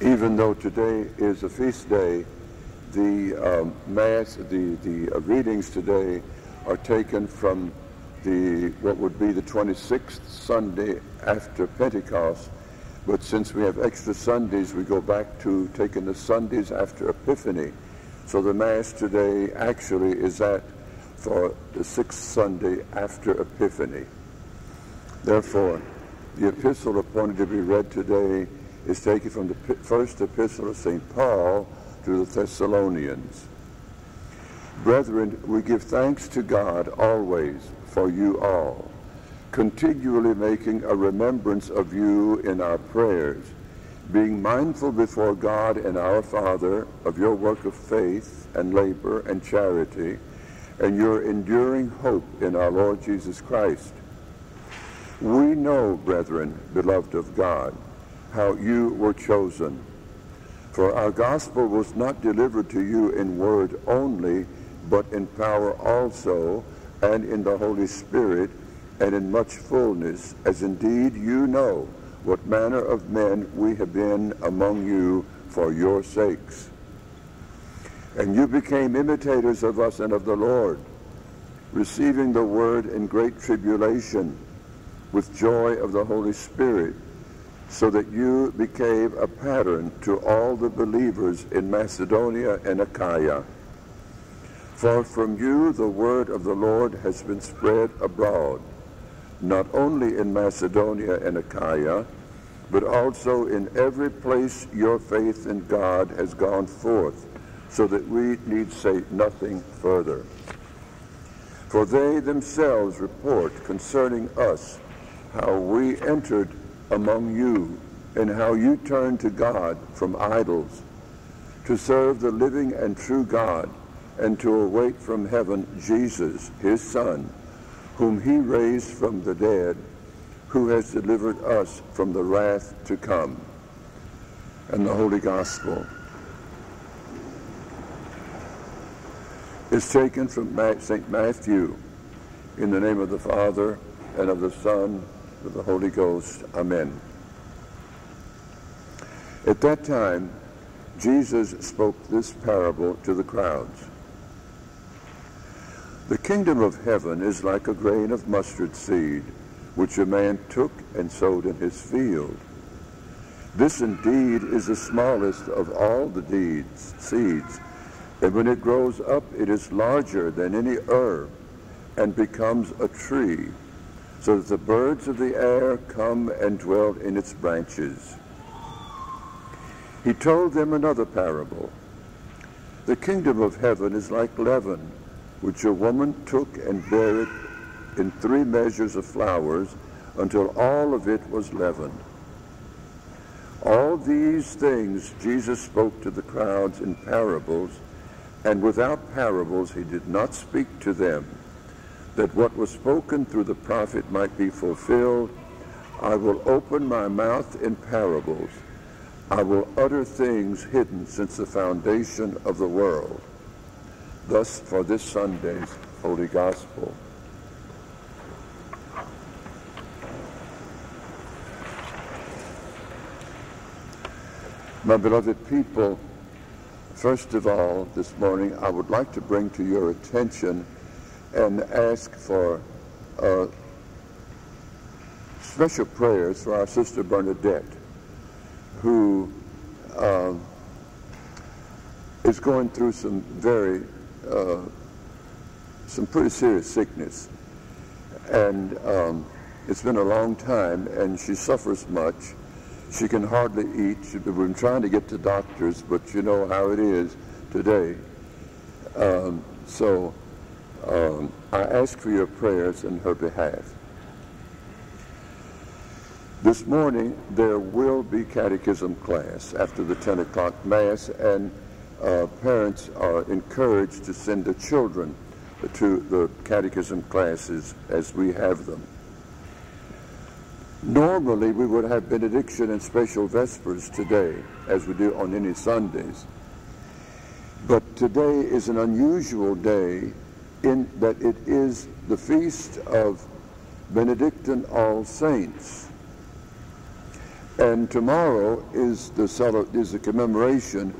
even though today is a feast day, the um, mass, the, the uh, readings today are taken from the what would be the 26th Sunday after Pentecost. But since we have extra Sundays, we go back to taking the Sundays after Epiphany. So the Mass today actually is that for the sixth Sunday after Epiphany. Therefore, the epistle appointed to be read today is taken from the first epistle of St. Paul to the Thessalonians. Brethren, we give thanks to God always for you all, continually making a remembrance of you in our prayers, being mindful before God and our Father of your work of faith and labor and charity, and your enduring hope in our Lord Jesus Christ. We know, brethren, beloved of God, how you were chosen. For our gospel was not delivered to you in word only, but in power also, and in the Holy Spirit, and in much fullness, as indeed you know what manner of men we have been among you for your sakes. And you became imitators of us and of the Lord, receiving the word in great tribulation, with joy of the Holy Spirit, so that you became a pattern to all the believers in Macedonia and Achaia. For from you the word of the Lord has been spread abroad, not only in Macedonia and Achaia, but also in every place your faith in God has gone forth so that we need say nothing further. For they themselves report concerning us how we entered among you and how you turned to God from idols to serve the living and true God and to await from heaven Jesus, his Son, whom he raised from the dead, who has delivered us from the wrath to come. And the Holy Gospel is taken from St. Matthew in the name of the Father and of the Son of the Holy Ghost. Amen. At that time, Jesus spoke this parable to the crowds. The kingdom of heaven is like a grain of mustard seed, which a man took and sowed in his field. This indeed is the smallest of all the deeds, seeds, and when it grows up, it is larger than any herb and becomes a tree, so that the birds of the air come and dwell in its branches. He told them another parable. The kingdom of heaven is like leaven, which a woman took and buried in three measures of flour until all of it was leavened. All these things Jesus spoke to the crowds in parables, and without parables he did not speak to them, that what was spoken through the prophet might be fulfilled. I will open my mouth in parables. I will utter things hidden since the foundation of the world. Thus, for this Sunday's Holy Gospel. My beloved people, first of all, this morning, I would like to bring to your attention and ask for uh, special prayers for our sister Bernadette, who uh, is going through some very, uh, some pretty serious sickness. And um, it's been a long time, and she suffers much. She can hardly eat. She's been trying to get to doctors, but you know how it is today. Um, so um, I ask for your prayers in her behalf. This morning, there will be catechism class after the 10 o'clock Mass, and uh, parents are encouraged to send their children to the catechism classes as we have them. Normally, we would have benediction and special vespers today, as we do on any Sundays. But today is an unusual day in that it is the feast of Benedictine All Saints. And tomorrow is the, is the commemoration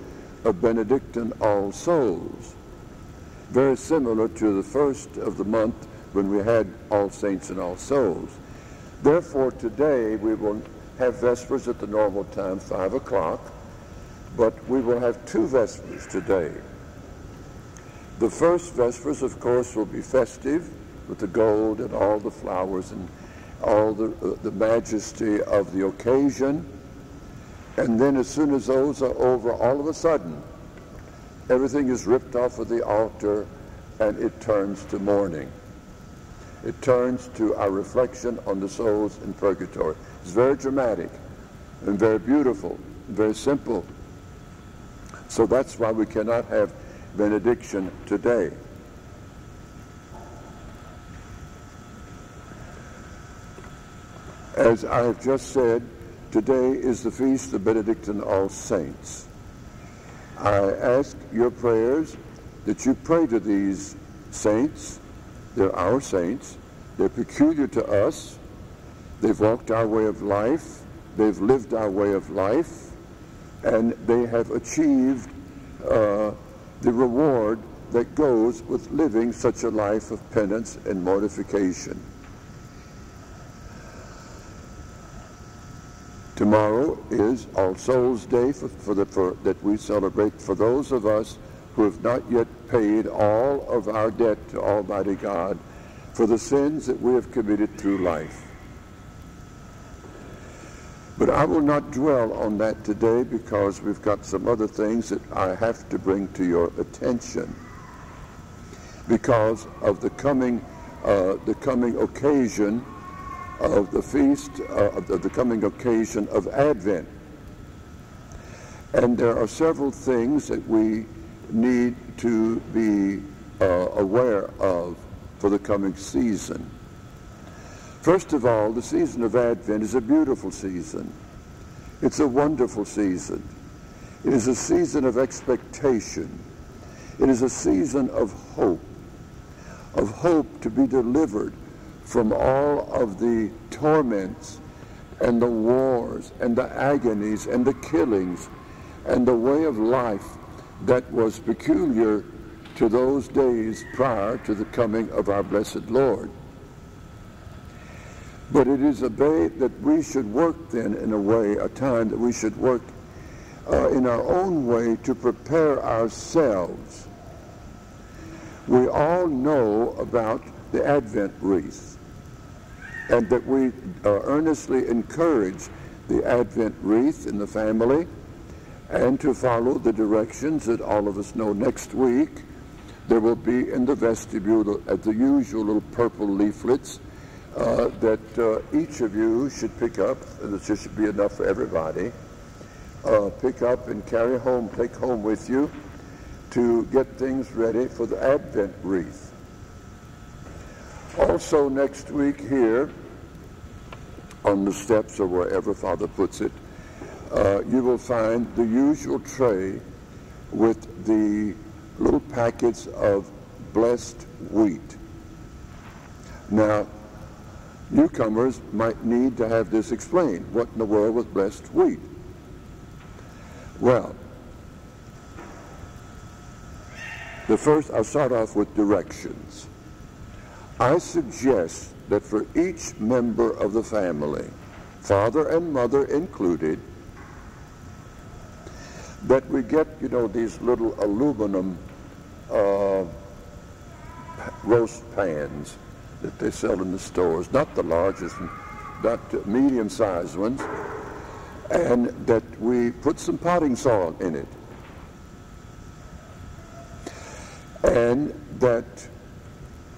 of Benedictine All Souls, very similar to the first of the month when we had All Saints and All Souls. Therefore, today we will have Vespers at the normal time, 5 o'clock, but we will have two Vespers today. The first Vespers, of course, will be festive with the gold and all the flowers and all the, uh, the majesty of the occasion. And then as soon as those are over, all of a sudden, everything is ripped off of the altar and it turns to mourning. It turns to our reflection on the souls in purgatory. It's very dramatic and very beautiful, and very simple. So that's why we cannot have benediction today. As I have just said, today is the feast of Benedictine All Saints. I ask your prayers that you pray to these saints. They're our saints. They're peculiar to us. They've walked our way of life. They've lived our way of life. And they have achieved uh, the reward that goes with living such a life of penance and mortification. Tomorrow is All Souls Day for, for the, for, that we celebrate for those of us who have not yet paid all of our debt to Almighty God for the sins that we have committed through life. But I will not dwell on that today because we've got some other things that I have to bring to your attention because of the coming, uh, the coming occasion of the feast, uh, of the coming occasion of Advent. And there are several things that we need to be uh, aware of for the coming season. First of all, the season of Advent is a beautiful season. It's a wonderful season. It is a season of expectation. It is a season of hope, of hope to be delivered from all of the torments and the wars and the agonies and the killings and the way of life that was peculiar to those days prior to the coming of our blessed Lord. But it is a day that we should work then in a way, a time that we should work uh, in our own way to prepare ourselves. We all know about the Advent wreath and that we uh, earnestly encourage the Advent wreath in the family and to follow the directions that all of us know next week. There will be in the vestibule at the usual little purple leaflets uh, that uh, each of you should pick up, and this should be enough for everybody, uh, pick up and carry home, take home with you to get things ready for the Advent wreath. Also next week here, on the steps or wherever Father puts it, uh, you will find the usual tray with the little packets of blessed wheat. Now, newcomers might need to have this explained. What in the world was blessed wheat? Well, the first, I'll start off with directions. I suggest that for each member of the family, father and mother included, that we get, you know, these little aluminum uh, roast pans that they sell in the stores, not the largest, not medium-sized ones, and that we put some potting soil in it. And that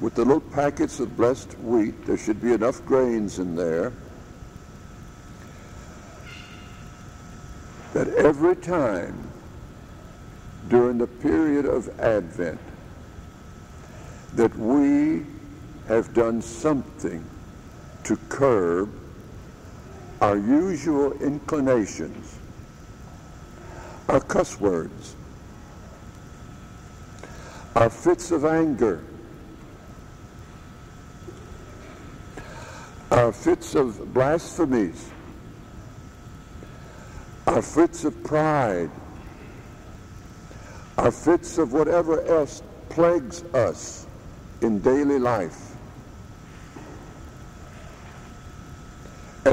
with the little packets of blessed wheat, there should be enough grains in there that every time during the period of Advent that we have done something to curb our usual inclinations, our cuss words, our fits of anger, our fits of blasphemies, our fits of pride, our fits of whatever else plagues us in daily life.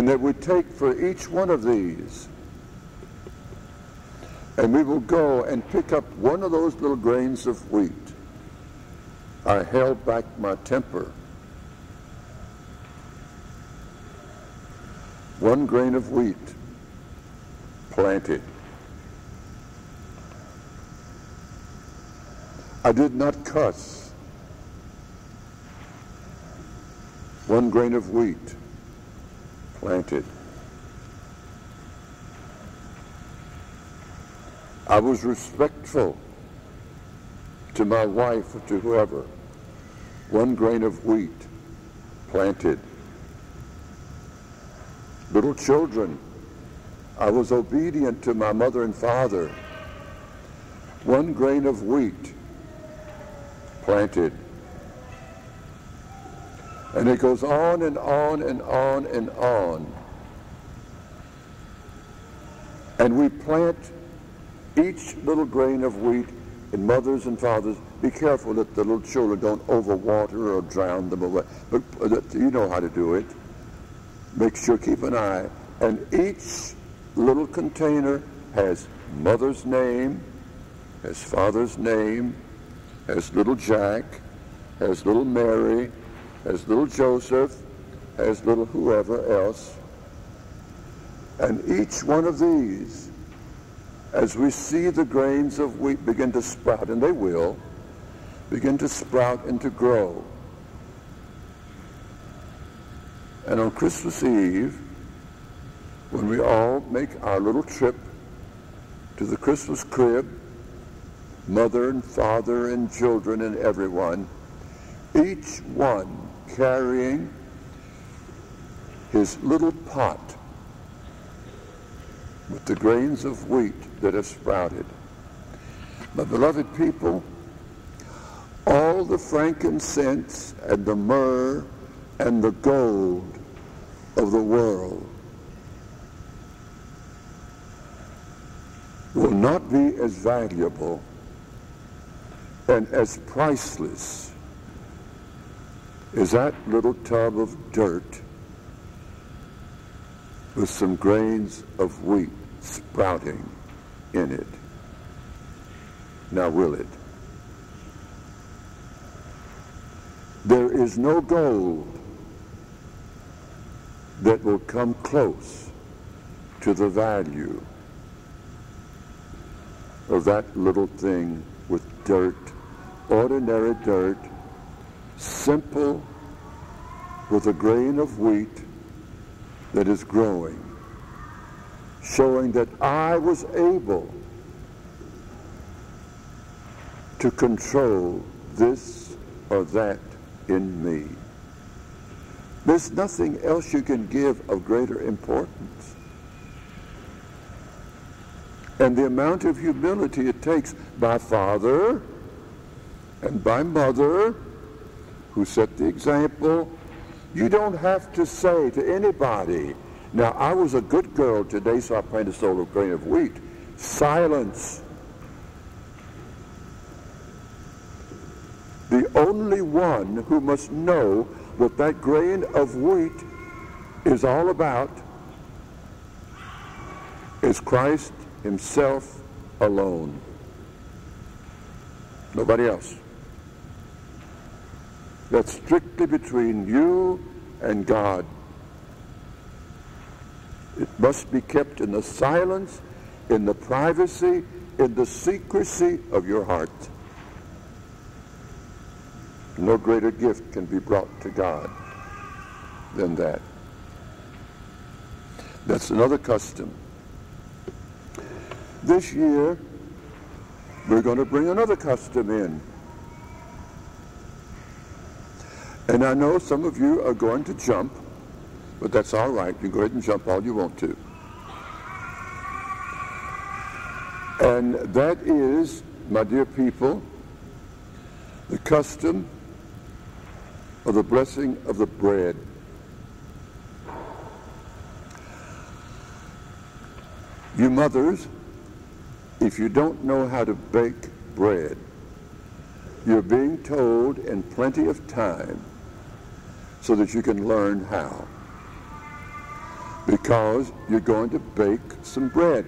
And that we take for each one of these and we will go and pick up one of those little grains of wheat. I held back my temper. One grain of wheat planted. I did not cuss. One grain of wheat planted. I was respectful to my wife or to whoever. One grain of wheat planted. Little children, I was obedient to my mother and father. One grain of wheat planted. And it goes on and on and on and on. And we plant each little grain of wheat and mothers and fathers, be careful that the little children don't overwater or drown them away. But you know how to do it. Make sure, keep an eye. And each little container has mother's name, has father's name, has little Jack, has little Mary, has little Joseph, as little whoever else. And each one of these as we see the grains of wheat begin to sprout, and they will, begin to sprout and to grow. And on Christmas Eve, when we all make our little trip to the Christmas crib, mother and father and children and everyone, each one carrying his little pot with the grains of wheat that have sprouted. My beloved people, all the frankincense and the myrrh and the gold of the world will not be as valuable and as priceless as that little tub of dirt with some grains of wheat sprouting in it. Now will it? There is no gold that will come close to the value of that little thing with dirt, ordinary dirt, simple, with a grain of wheat that is growing, showing that I was able to control this or that in me. There's nothing else you can give of greater importance. And the amount of humility it takes by father and by mother, who set the example, you don't have to say to anybody, now I was a good girl today, so I planted a little grain of wheat. Silence. The only one who must know what that grain of wheat is all about is Christ himself alone. Nobody else. That's strictly between you and God. It must be kept in the silence, in the privacy, in the secrecy of your heart. No greater gift can be brought to God than that. That's another custom. This year, we're going to bring another custom in. And I know some of you are going to jump, but that's all right. You go ahead and jump all you want to. And that is, my dear people, the custom of the blessing of the bread. You mothers, if you don't know how to bake bread, you're being told in plenty of time so that you can learn how. Because you're going to bake some bread.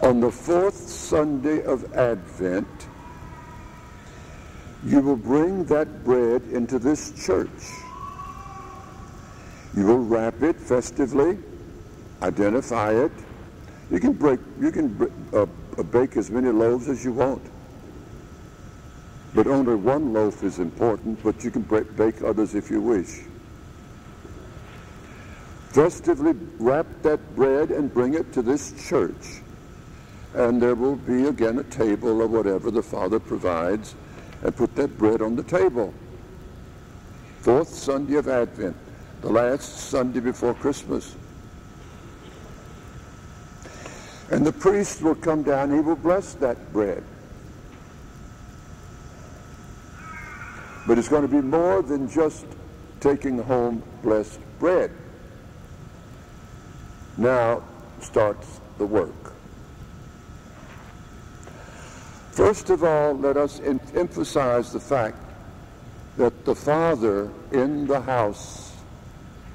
On the fourth Sunday of Advent, you will bring that bread into this church. You will wrap it festively, identify it. You can break, you can uh, bake as many loaves as you want. But only one loaf is important, but you can bake others if you wish. Festively wrap that bread and bring it to this church. And there will be again a table or whatever the Father provides, and put that bread on the table. Fourth Sunday of Advent, the last Sunday before Christmas. And the priest will come down, he will bless that bread. But it's going to be more than just taking home blessed bread. Now starts the work. First of all, let us em emphasize the fact that the father in the house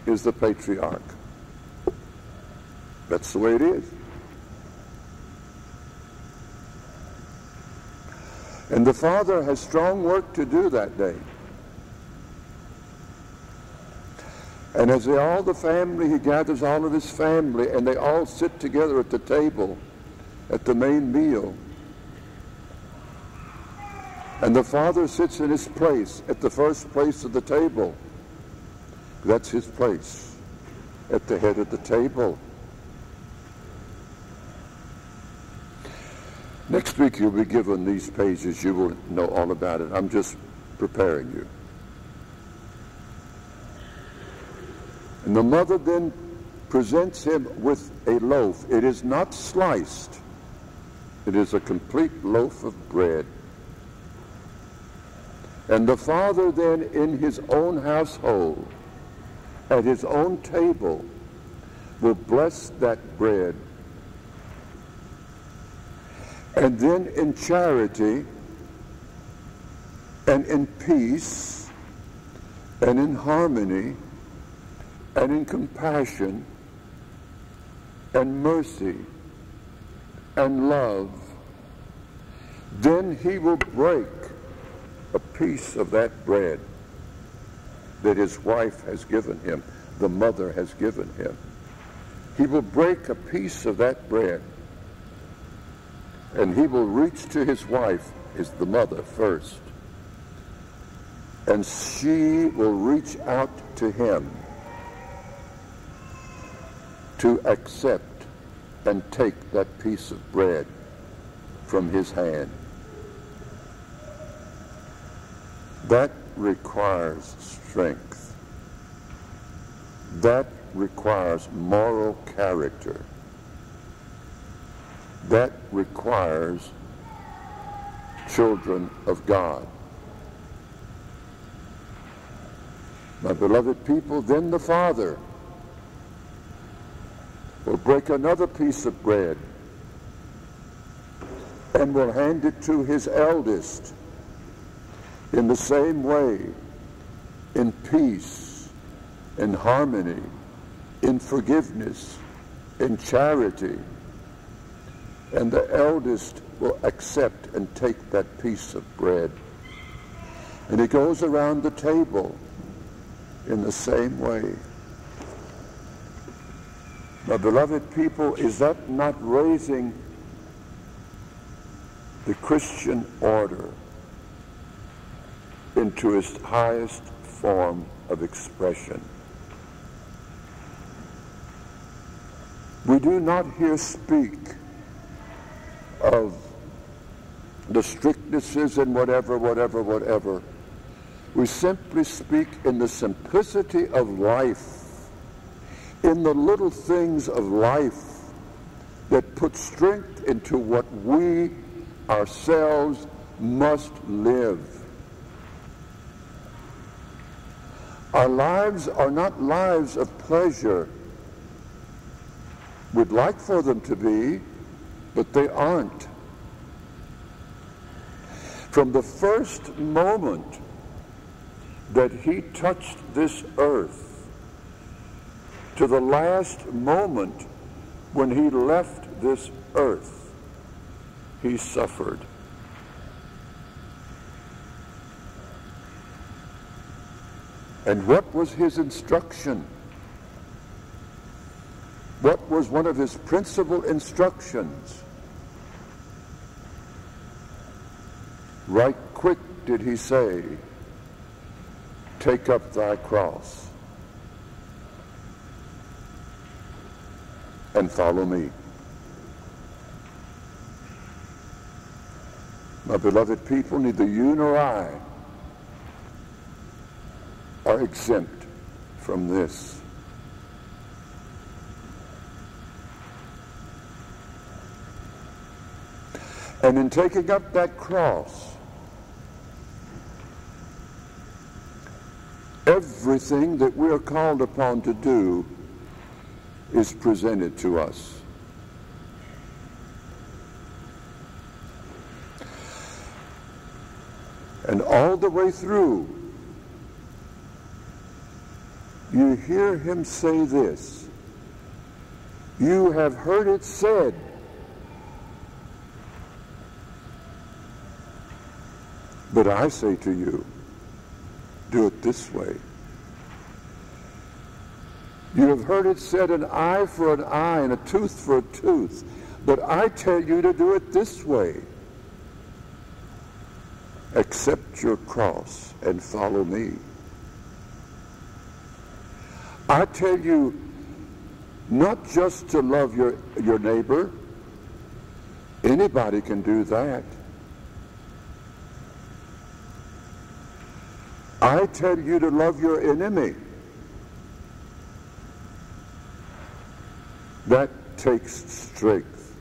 is the patriarch. That's the way it is. And the Father has strong work to do that day. And as they all the family, he gathers all of his family, and they all sit together at the table at the main meal. And the Father sits in his place at the first place of the table. That's his place, at the head of the table. Next week you'll be given these pages. You will know all about it. I'm just preparing you. And the mother then presents him with a loaf. It is not sliced. It is a complete loaf of bread. And the father then in his own household, at his own table, will bless that bread and then in charity and in peace and in harmony and in compassion and mercy and love, then he will break a piece of that bread that his wife has given him, the mother has given him. He will break a piece of that bread and he will reach to his wife, is the mother first. And she will reach out to him to accept and take that piece of bread from his hand. That requires strength. That requires moral character that requires children of God. My beloved people, then the Father will break another piece of bread and will hand it to his eldest in the same way, in peace, in harmony, in forgiveness, in charity, and the eldest will accept and take that piece of bread. And he goes around the table in the same way. My beloved people, is that not raising the Christian order into its highest form of expression? We do not here speak of the strictnesses and whatever, whatever, whatever. We simply speak in the simplicity of life, in the little things of life that put strength into what we ourselves must live. Our lives are not lives of pleasure. We'd like for them to be, but they aren't. From the first moment that he touched this earth to the last moment when he left this earth, he suffered. And what was his instruction? What was one of his principal instructions? Right quick did he say, take up thy cross and follow me. My beloved people, neither you nor I are exempt from this. And in taking up that cross, everything that we are called upon to do is presented to us. And all the way through, you hear him say this You have heard it said. But I say to you, do it this way. You have heard it said, an eye for an eye and a tooth for a tooth. But I tell you to do it this way. Accept your cross and follow me. I tell you not just to love your, your neighbor. Anybody can do that. I tell you to love your enemy. That takes strength.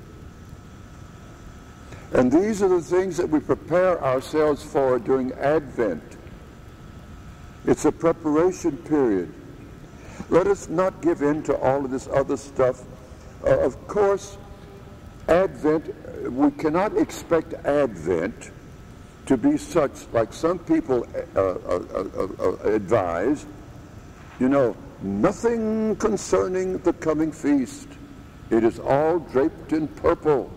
And these are the things that we prepare ourselves for during Advent. It's a preparation period. Let us not give in to all of this other stuff. Uh, of course, Advent, we cannot expect Advent to be such, like some people uh, uh, uh, uh advise, you know, nothing concerning the coming feast. It is all draped in purple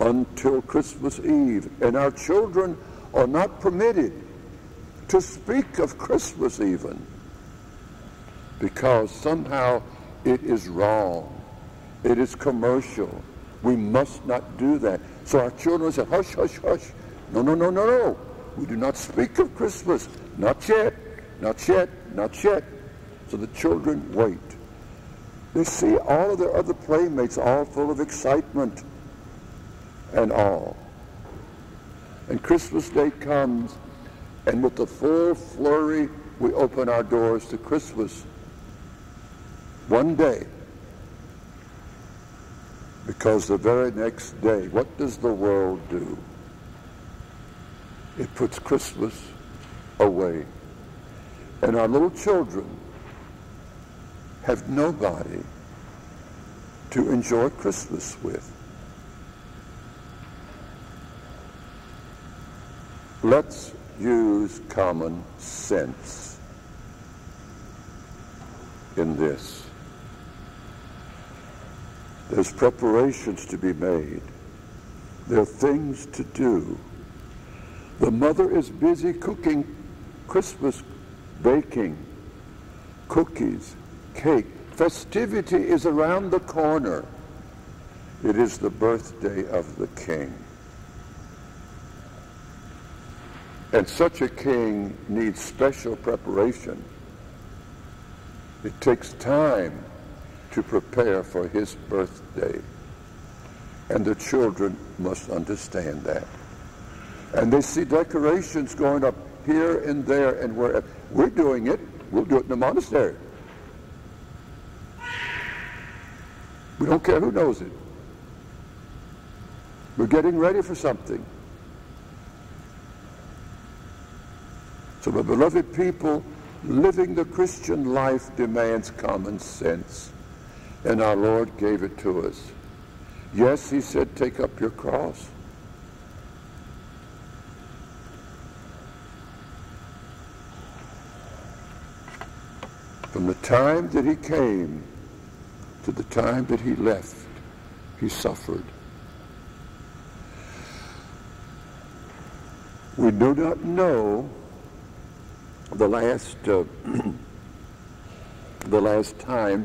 until Christmas Eve. And our children are not permitted to speak of Christmas even because somehow it is wrong. It is commercial. We must not do that. So our children say, hush, hush, hush. No, no, no, no, no. We do not speak of Christmas. Not yet. Not yet. Not yet. So the children wait. They see all of their other playmates all full of excitement and all. And Christmas Day comes, and with the full flurry, we open our doors to Christmas one day. Because the very next day, what does the world do? It puts Christmas away. And our little children have nobody to enjoy Christmas with. Let's use common sense in this. There's preparations to be made. There are things to do. The mother is busy cooking Christmas baking, cookies, cake. Festivity is around the corner. It is the birthday of the king. And such a king needs special preparation. It takes time to prepare for his birthday. And the children must understand that. And they see decorations going up here and there and wherever. We're doing it. We'll do it in the monastery. We don't care who knows it. We're getting ready for something. So, my beloved people, living the Christian life demands common sense, and our Lord gave it to us. Yes, he said, take up your cross. From the time that he came to the time that he left, he suffered. We do not know the last uh, the last time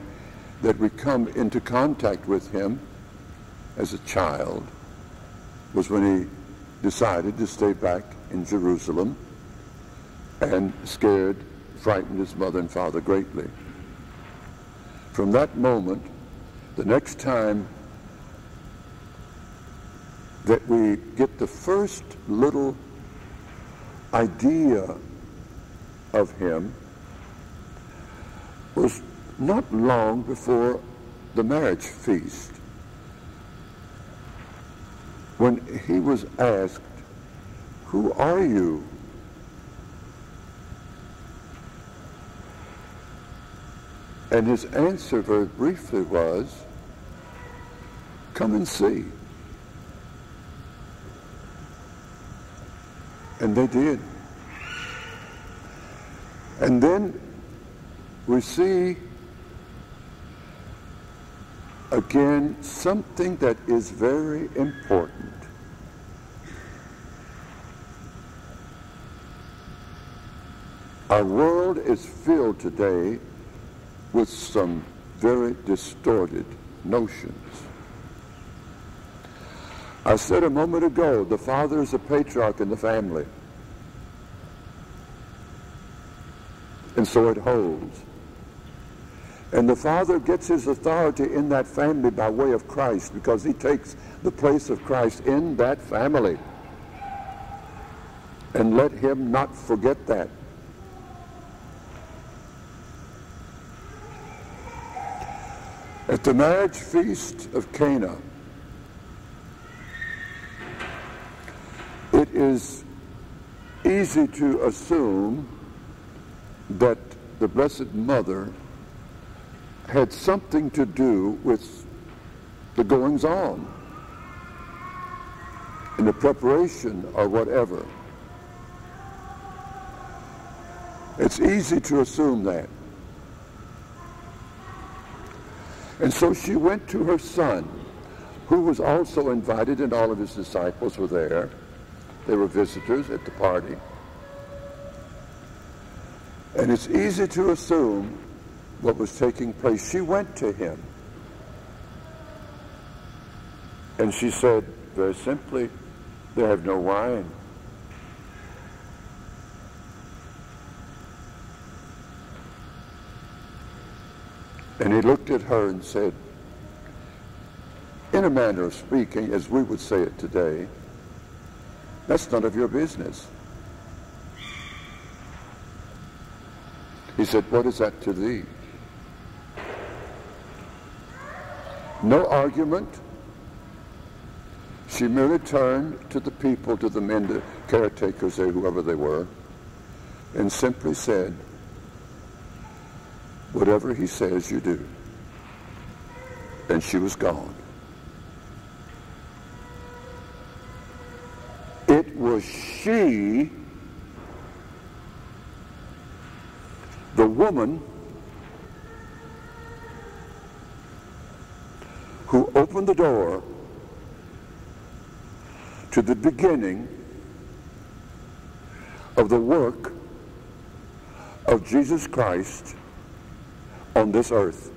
that we come into contact with him as a child was when he decided to stay back in Jerusalem and scared frightened his mother and father greatly. From that moment, the next time that we get the first little idea of him was not long before the marriage feast when he was asked, Who are you? And his answer very briefly was, come and see. And they did. And then we see again something that is very important. Our world is filled today with some very distorted notions. I said a moment ago, the father is a patriarch in the family. And so it holds. And the father gets his authority in that family by way of Christ because he takes the place of Christ in that family. And let him not forget that. At the marriage feast of Cana, it is easy to assume that the Blessed Mother had something to do with the goings on in the preparation or whatever. It's easy to assume that. And so she went to her son, who was also invited, and all of his disciples were there. They were visitors at the party. And it's easy to assume what was taking place. She went to him. And she said, very simply, they have no wine. And he looked at her and said, in a manner of speaking, as we would say it today, that's none of your business. He said, what is that to thee? No argument. She merely turned to the people, to the men, the caretakers, or whoever they were, and simply said, Whatever he says, you do. And she was gone. It was she, the woman, who opened the door to the beginning of the work of Jesus Christ on this earth.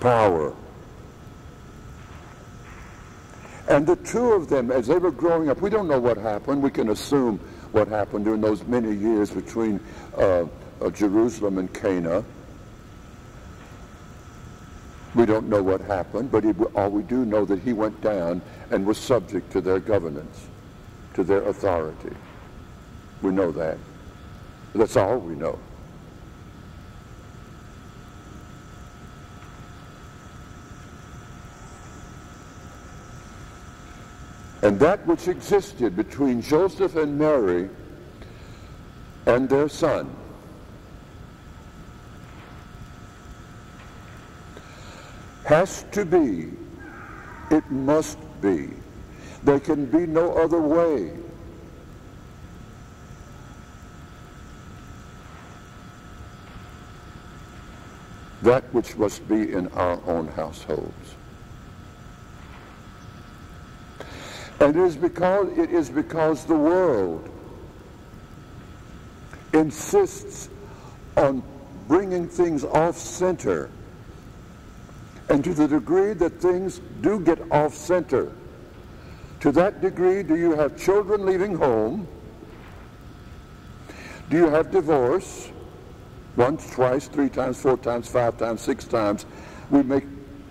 Power. And the two of them, as they were growing up, we don't know what happened. We can assume what happened during those many years between uh, uh, Jerusalem and Cana. We don't know what happened, but he, all we do know that he went down and was subject to their governance, to their authority. We know that. That's all we know. And that which existed between Joseph and Mary and their son has to be, it must be. There can be no other way. That which must be in our own households. And it is because it is because the world insists on bringing things off center and to the degree that things do get off center, to that degree do you have children leaving home? Do you have divorce? Once, twice, three times, four times, five times, six times. We make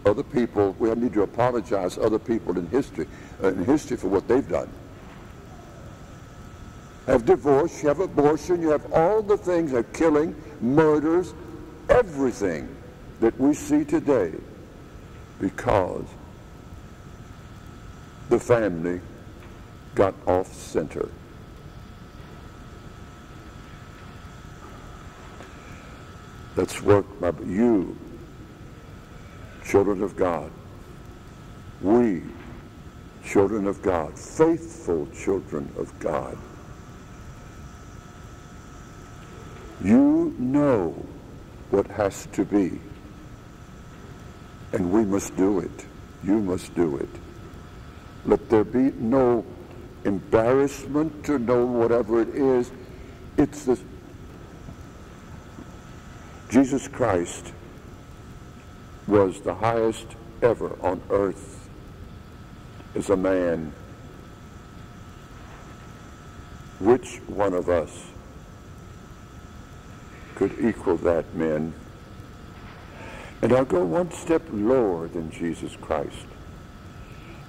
other people, we need to apologize other people in history, uh, in history for what they've done. Have divorce, you have abortion, you have all the things, of killing, murders, everything that we see today because the family got off center. Let's work by you, children of God. We, children of God, faithful children of God. You know what has to be. And we must do it. You must do it. Let there be no embarrassment or no whatever it is. It's the Jesus Christ was the highest ever on earth as a man. Which one of us could equal that, men? And I'll go one step lower than Jesus Christ.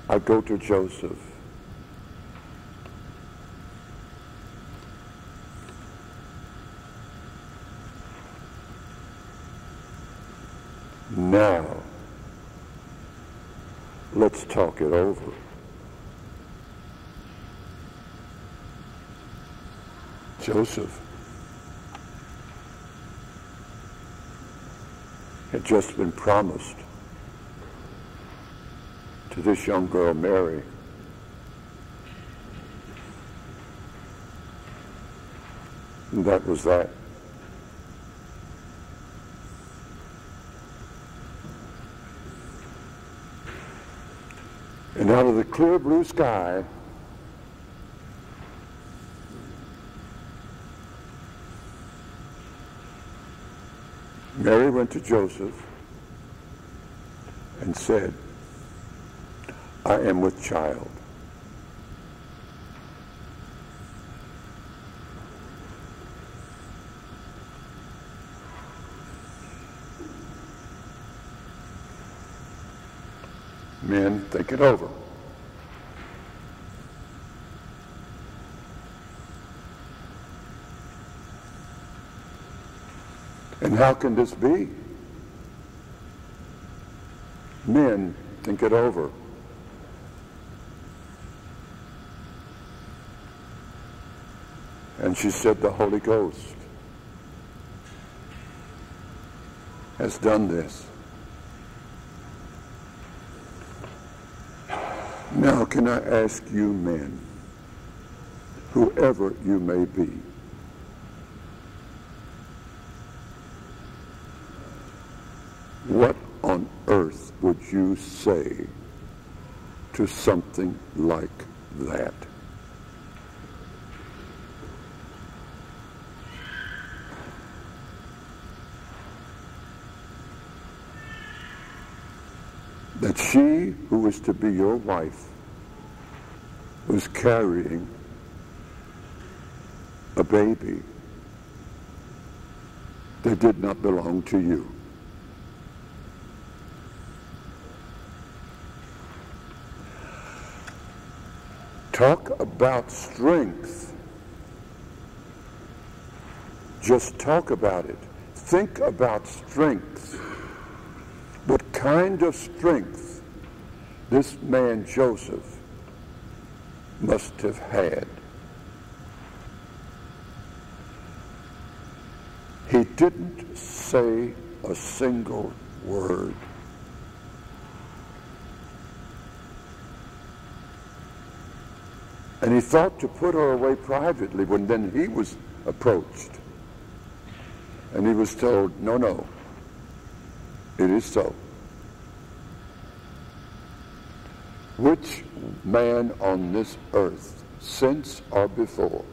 I go to Joseph. Now, let's talk it over. Joseph had just been promised to this young girl, Mary. And that was that. And out of the clear blue sky, Mary went to Joseph and said, I am with child. Men, think it over. And how can this be? Men, think it over. And she said, The Holy Ghost has done this. Now, can I ask you, men, whoever you may be, what on earth would you say to something like that? that she who was to be your wife was carrying a baby that did not belong to you. Talk about strength. Just talk about it. Think about strength what kind of strength this man Joseph must have had. He didn't say a single word. And he thought to put her away privately when then he was approached. And he was told, no, no, it is so. Which man on this earth, since or before,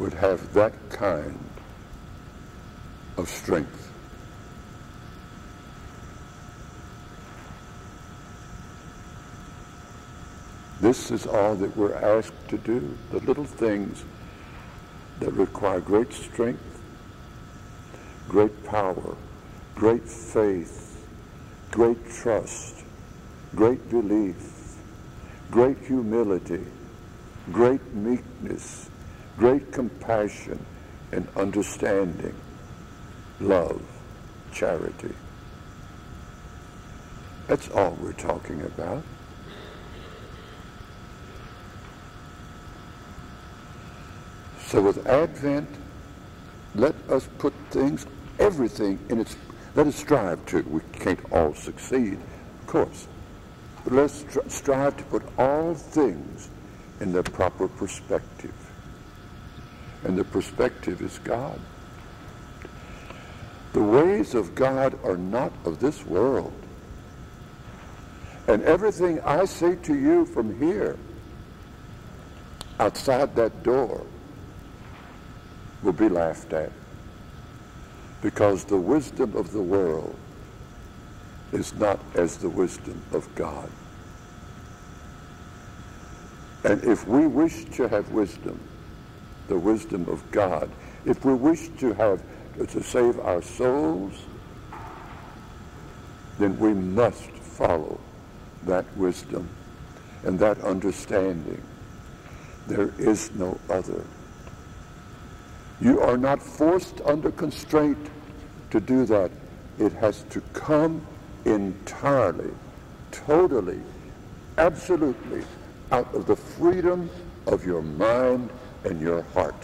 would have that kind of strength? This is all that we're asked to do, the little things that require great strength, great power, great faith, great trust, great belief, great humility, great meekness, great compassion and understanding, love, charity. That's all we're talking about. So with Advent, let us put things, everything in its, let us strive to. We can't all succeed, of course. But let's strive to put all things in their proper perspective. And the perspective is God. The ways of God are not of this world. And everything I say to you from here, outside that door, will be laughed at because the wisdom of the world is not as the wisdom of God. And if we wish to have wisdom, the wisdom of God, if we wish to have to save our souls, then we must follow that wisdom and that understanding. There is no other. You are not forced under constraint to do that. It has to come entirely, totally, absolutely out of the freedom of your mind and your heart.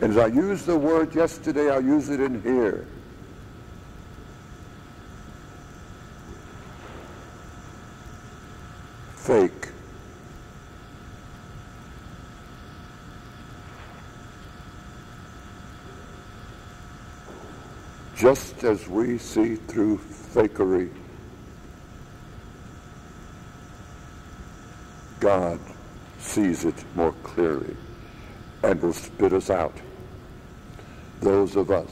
And as I used the word yesterday, I'll use it in here. Fake. Just as we see through fakery. God sees it more clearly and will spit us out. Those of us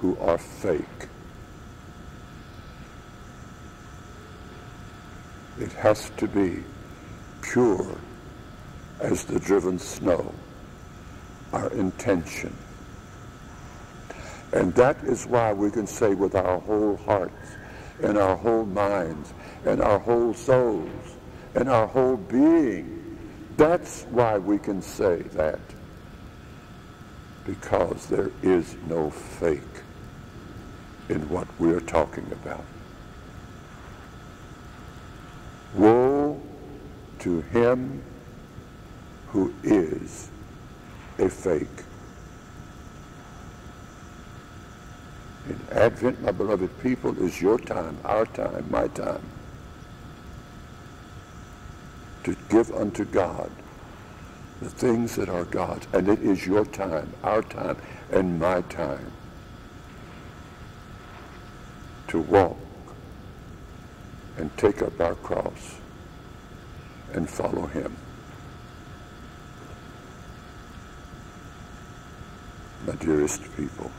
who are fake. It has to be pure as the driven snow, our intention and that is why we can say with our whole hearts and our whole minds and our whole souls and our whole being. That's why we can say that. Because there is no fake in what we're talking about. Woe to him who is a fake. Advent, my beloved people, is your time, our time, my time, to give unto God the things that are God's. And it is your time, our time, and my time to walk and take up our cross and follow him. My dearest people.